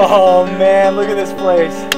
Oh man, look at this place.